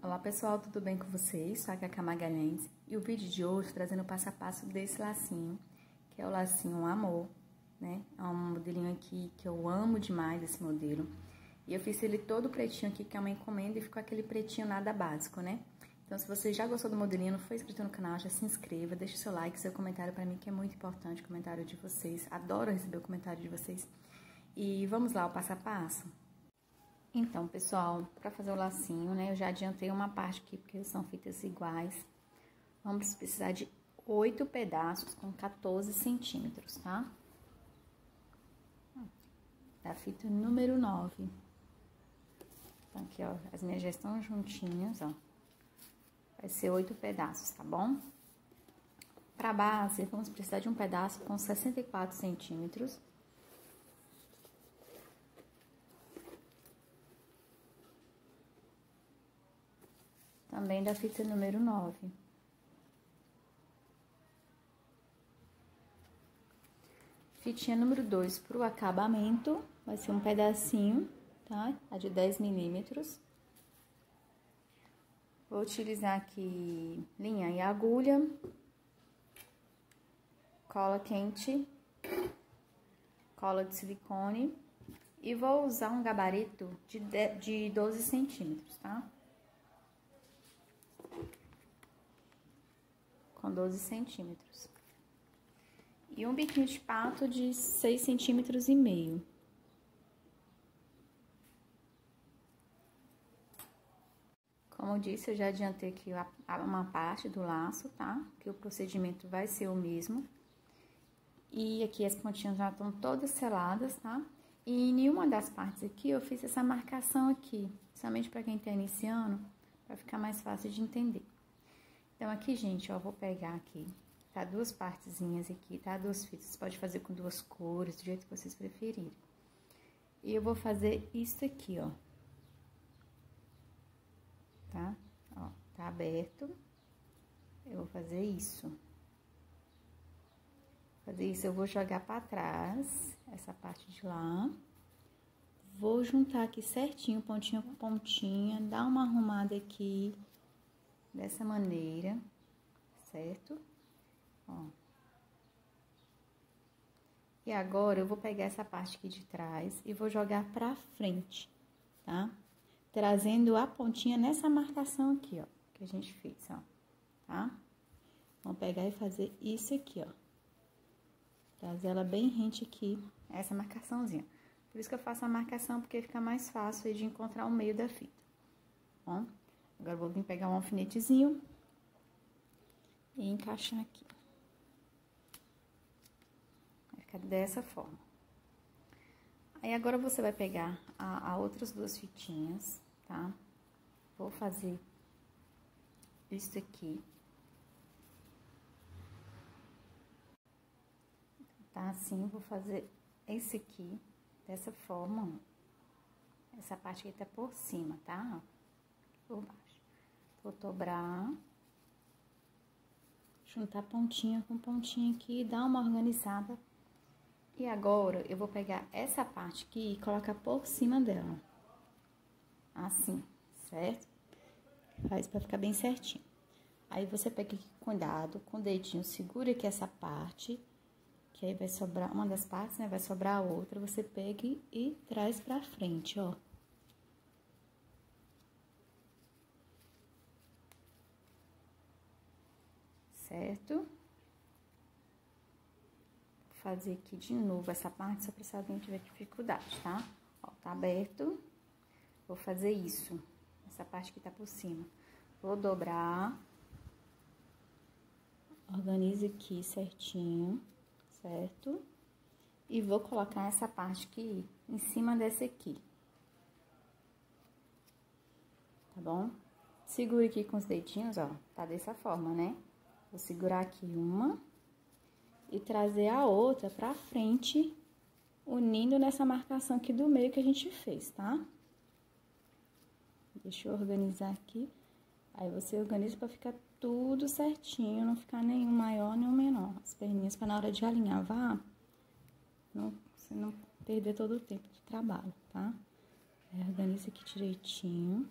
Olá pessoal, tudo bem com vocês? Sou a Cacá Magalhães e o vídeo de hoje trazendo o passo a passo desse lacinho, que é o lacinho Amor, né? É um modelinho aqui que eu amo demais esse modelo. E eu fiz ele todo pretinho aqui, que é uma encomenda, e ficou aquele pretinho nada básico, né? Então, se você já gostou do modelinho, não foi inscrito no canal, já se inscreva, deixe seu like, seu comentário para mim, que é muito importante o comentário de vocês. Adoro receber o comentário de vocês. E vamos lá, o passo a passo? Então, pessoal, para fazer o lacinho, né, eu já adiantei uma parte aqui, porque são fitas iguais. Vamos precisar de oito pedaços com 14 centímetros, tá? Da fita número 9. Então, aqui, ó, as minhas já estão juntinhas, ó. Vai ser oito pedaços, tá bom? Pra base, vamos precisar de um pedaço com 64 centímetros. Também da fita número 9. Fitinha número 2 para o acabamento, vai ser um pedacinho, tá? A de 10 milímetros. Vou utilizar aqui linha e agulha, cola quente, cola de silicone e vou usar um gabarito de, de 12 centímetros, tá? Com 12 centímetros. E um biquinho de pato de 6 centímetros e meio. Como eu disse, eu já adiantei aqui uma parte do laço, tá? Que o procedimento vai ser o mesmo. E aqui as pontinhas já estão todas seladas, tá? E em nenhuma das partes aqui eu fiz essa marcação aqui, somente para quem tá iniciando, para ficar mais fácil de entender. Então, aqui, gente, ó, vou pegar aqui, tá? Duas partezinhas aqui, tá? Duas fitas. Pode fazer com duas cores, do jeito que vocês preferirem. E eu vou fazer isso aqui, ó. Tá? Ó, tá aberto. Eu vou fazer isso. Fazer isso, eu vou jogar pra trás, essa parte de lá. Vou juntar aqui certinho, pontinha com pontinha, dar uma arrumada aqui dessa maneira, certo? Ó. E agora, eu vou pegar essa parte aqui de trás e vou jogar pra frente, tá? Trazendo a pontinha nessa marcação aqui, ó, que a gente fez, ó, tá? Vamos pegar e fazer isso aqui, ó. Trazer ela bem rente aqui, essa marcaçãozinha. Por isso que eu faço a marcação, porque fica mais fácil de encontrar o meio da fita, tá bom? Agora, vou vir pegar um alfinetezinho e encaixar aqui. Vai ficar dessa forma. Aí, agora, você vai pegar a, a outras duas fitinhas, tá? Vou fazer isso aqui. Tá? Assim, vou fazer esse aqui, dessa forma. Essa parte aqui tá por cima, tá? Por baixo. Vou dobrar. Juntar pontinha com pontinha aqui, dar uma organizada. E agora, eu vou pegar essa parte aqui e colocar por cima dela. Assim, certo? Faz pra ficar bem certinho. Aí, você pega aqui cuidado, com o dedinho, segura aqui essa parte, que aí vai sobrar uma das partes, né? Vai sobrar a outra, você pega e traz pra frente, ó. Certo? Vou fazer aqui de novo essa parte, só pra se alguém tiver dificuldade, tá? Ó, tá aberto. Vou fazer isso, essa parte que tá por cima. Vou dobrar. Organize aqui certinho, certo? E vou colocar essa parte aqui em cima dessa aqui. Tá bom? Segure aqui com os dedinhos, ó, tá dessa forma, né? Vou segurar aqui uma e trazer a outra pra frente, unindo nessa marcação aqui do meio que a gente fez, tá? Deixa eu organizar aqui. Aí, você organiza pra ficar tudo certinho, não ficar nenhum maior, nem um menor. As perninhas pra na hora de alinhavar, não, você não perder todo o tempo de trabalho, tá? Organiza aqui direitinho.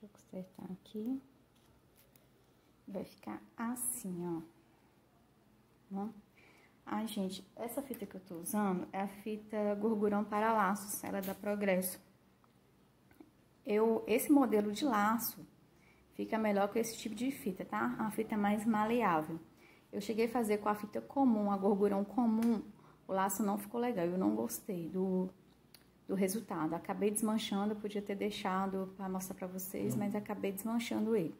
Deixa eu consertar aqui. Vai ficar assim, ó. Bom? Ai, gente, essa fita que eu tô usando é a fita Gorgurão para Laços. Ela é da Progresso. Eu, esse modelo de laço fica melhor que esse tipo de fita, tá? A fita mais maleável. Eu cheguei a fazer com a fita comum, a gorgurão comum, o laço não ficou legal, eu não gostei do, do resultado. Acabei desmanchando, podia ter deixado para mostrar para vocês, mas acabei desmanchando ele.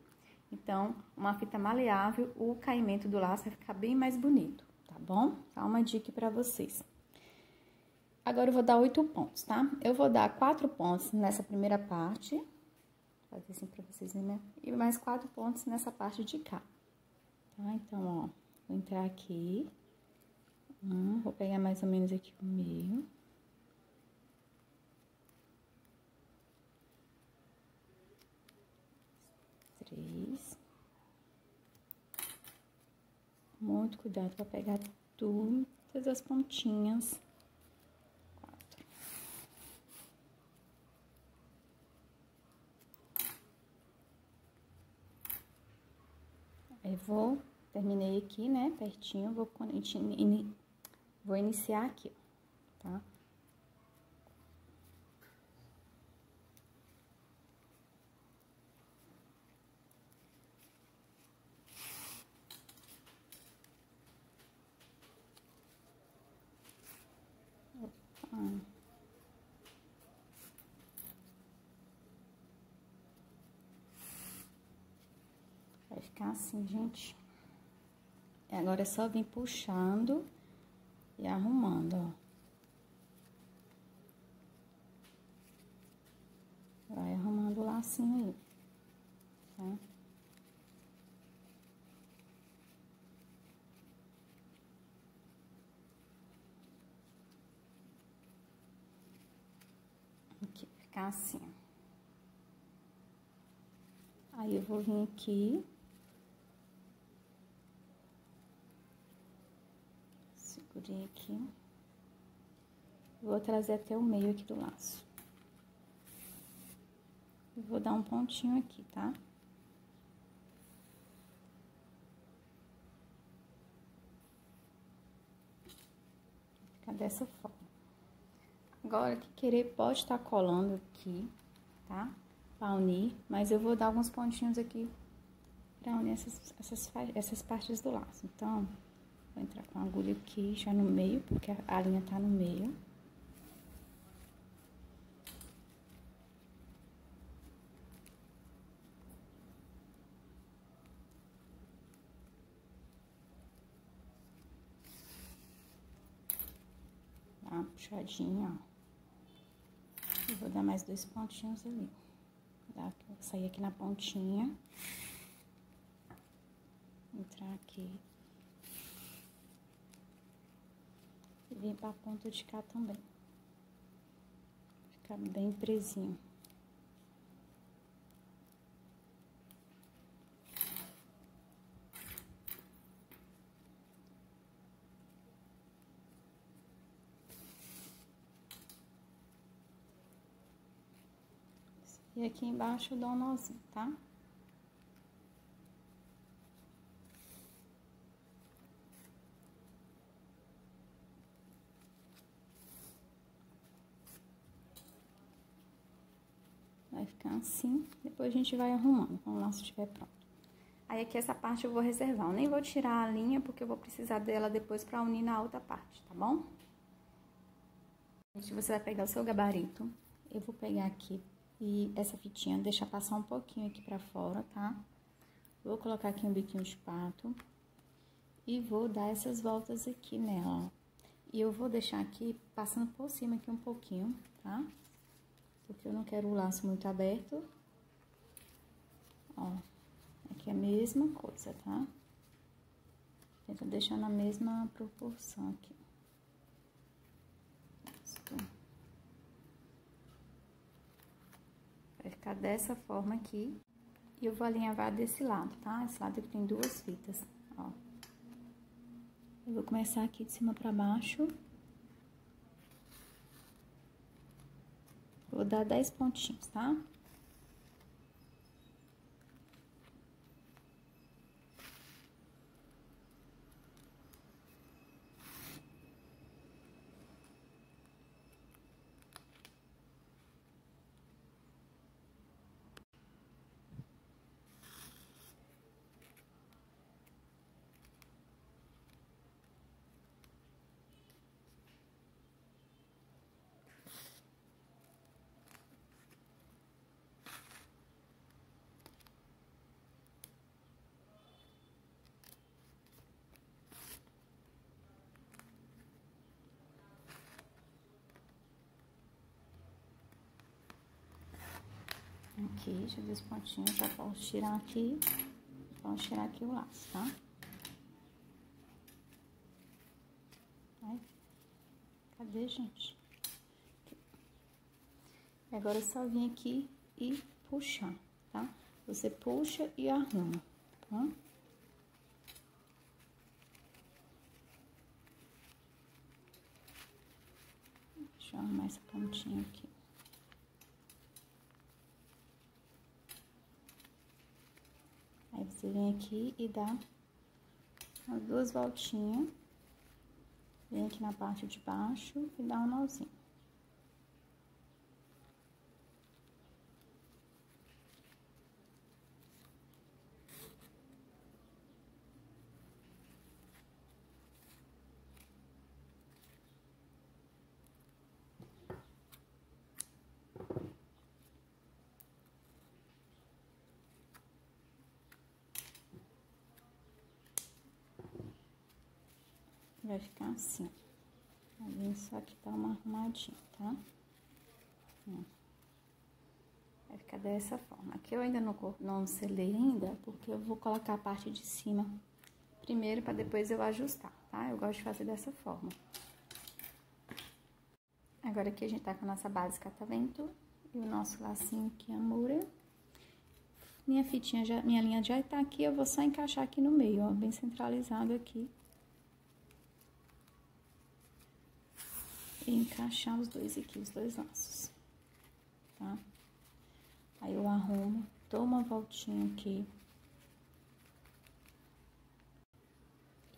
Então, uma fita maleável, o caimento do laço vai ficar bem mais bonito, tá bom? Tá uma dica para vocês. Agora, eu vou dar oito pontos, tá? Eu vou dar quatro pontos nessa primeira parte, vou fazer assim pra vocês verem, né? E mais quatro pontos nessa parte de cá, tá? Então, ó, vou entrar aqui, um, vou pegar mais ou menos aqui o meio. Três. Muito cuidado para pegar todas as pontinhas. Eu vou, terminei aqui, né, pertinho, vou, vou iniciar aqui, tá? Ficar assim, gente. Agora é só vir puxando e arrumando, ó. Vai arrumando o lacinho aí, tá? Aqui, ficar assim. Aí, eu vou vir aqui Segurei aqui. Vou trazer até o meio aqui do laço. vou dar um pontinho aqui, tá? Fica dessa forma. Agora, que querer pode estar tá colando aqui, tá? Pra unir, mas eu vou dar alguns pontinhos aqui pra unir essas, essas, essas partes do laço. Então, Vou entrar com a agulha aqui, já no meio, porque a linha tá no meio. Dá uma puxadinha, ó. E vou dar mais dois pontinhos ali. Dá, sair aqui na pontinha. Entrar aqui. Vir pra ponta de cá também. Ficar bem presinho. E aqui embaixo eu dou um nozinho, tá? Vai ficar assim, depois a gente vai arrumando quando o laço estiver pronto. Aí aqui essa parte eu vou reservar, eu nem vou tirar a linha porque eu vou precisar dela depois pra unir na outra parte, tá bom? Gente, você vai pegar o seu gabarito, eu vou pegar aqui e essa fitinha, deixar passar um pouquinho aqui pra fora, tá? Vou colocar aqui um biquinho de pato e vou dar essas voltas aqui nela. E eu vou deixar aqui, passando por cima aqui um pouquinho, tá? Porque eu não quero o laço muito aberto. Ó, aqui é a mesma coisa, tá? Tenta deixar na mesma proporção aqui. Vai ficar dessa forma aqui. E eu vou alinhavar desse lado, tá? Esse lado aqui tem duas fitas, ó. Eu vou começar aqui de cima pra baixo. Vou dar 10 pontinhos, tá? Aqui, já dei os pontinhos, já posso tirar aqui, posso tirar aqui o laço, tá? Cadê, gente? Aqui. Agora é só vir aqui e puxar, tá? Você puxa e arruma, tá? Deixa eu arrumar essa pontinha aqui. Aí você vem aqui e dá as duas voltinhas. Vem aqui na parte de baixo e dá um nozinho. Vai ficar assim. Só que dá uma arrumadinha, tá? Vai ficar dessa forma. Aqui eu ainda não, não selei ainda, porque eu vou colocar a parte de cima primeiro, para depois eu ajustar, tá? Eu gosto de fazer dessa forma. Agora aqui a gente tá com a nossa base catavento e o nosso lacinho aqui, amora. Minha fitinha já, minha linha já tá aqui, eu vou só encaixar aqui no meio, ó, bem centralizado aqui. Encaixar os dois aqui, os dois laços, tá? Aí eu arrumo, dou uma voltinha aqui.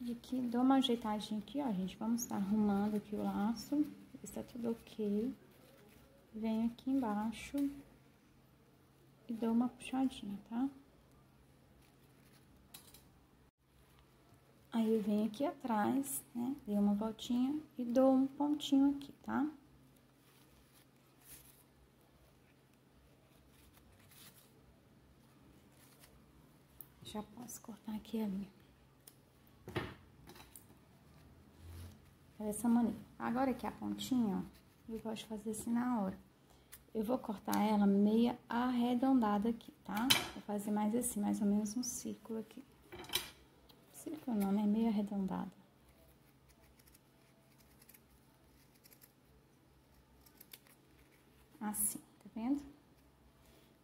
E aqui, dou uma ajeitadinha aqui, ó, gente. Vamos estar arrumando aqui o laço, está tudo ok. Venho aqui embaixo e dou uma puxadinha, tá? Aí eu venho aqui atrás, né? Dei uma voltinha e dou um pontinho aqui, tá? Já posso cortar aqui a linha. Dessa maneira. Agora aqui a pontinha, ó, eu gosto de fazer assim na hora. Eu vou cortar ela meia arredondada aqui, tá? Vou fazer mais assim, mais ou menos um círculo aqui. Círculo não, né? Meio arredondado. Assim, tá vendo?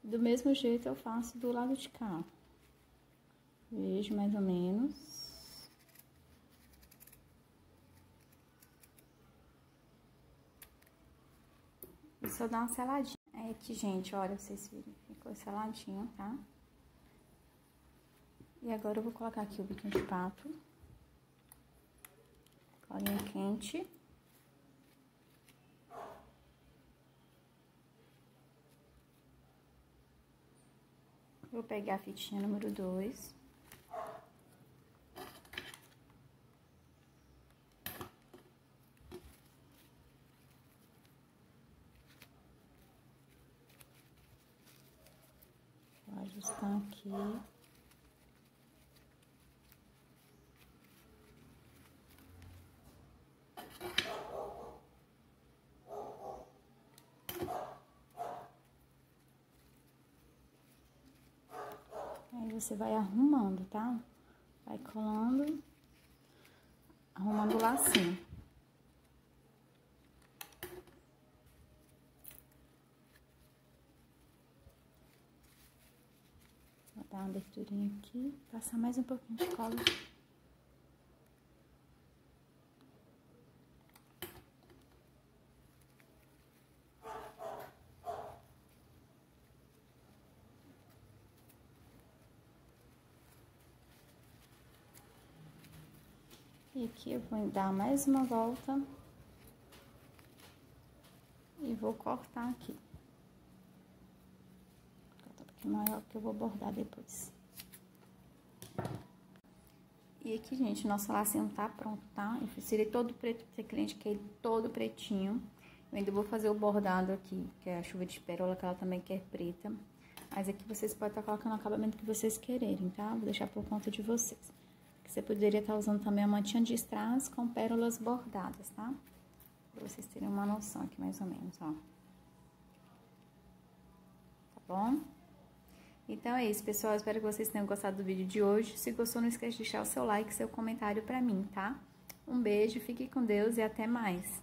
Do mesmo jeito eu faço do lado de cá. Vejo mais ou menos. E só dá uma seladinha. É aqui, gente, olha, vocês viram, ficou seladinho, tá? E agora eu vou colocar aqui o biquinho de pato. Colinha quente. Vou pegar a fitinha número dois. Vou ajustar aqui. Você vai arrumando, tá? Vai colando, arrumando o lacinho. Vou dar uma aberturinha aqui, passar mais um pouquinho de cola. E aqui eu vou dar mais uma volta. E vou cortar aqui. Cortar um pouquinho maior que eu vou bordar depois. E aqui, gente, nosso lacinho tá pronto, tá? Eu fiz ele todo preto, porque cliente quer ele todo pretinho. Eu ainda vou fazer o bordado aqui, que é a chuva de perola, que ela também quer preta. Mas aqui vocês podem estar colocando o acabamento que vocês quererem, tá? Vou deixar por conta de vocês. Você poderia estar usando também a mantinha de strass com pérolas bordadas, tá? Pra vocês terem uma noção aqui, mais ou menos, ó. Tá bom? Então é isso, pessoal. Espero que vocês tenham gostado do vídeo de hoje. Se gostou, não esqueça de deixar o seu like, seu comentário pra mim, tá? Um beijo, fique com Deus e até mais.